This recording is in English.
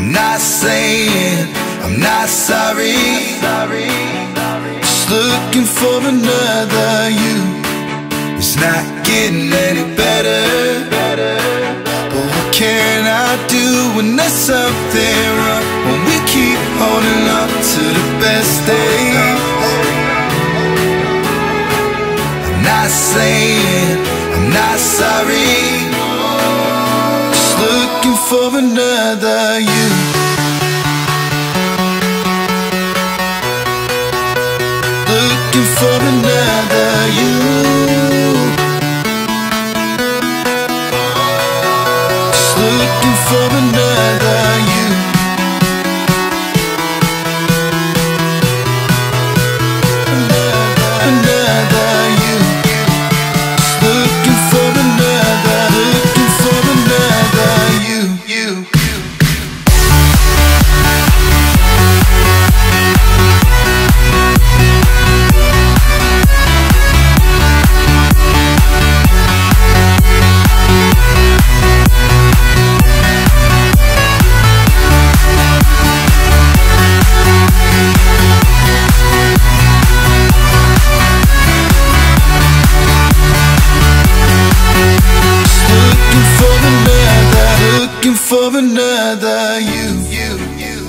I'm not saying I'm not sorry. Just looking for another you. It's not getting any better. But what can I do when there's something wrong? When we keep holding on to the best days. I'm not saying I'm not sorry for another you. looking for another you Just looking for another you looking for another you. you, you.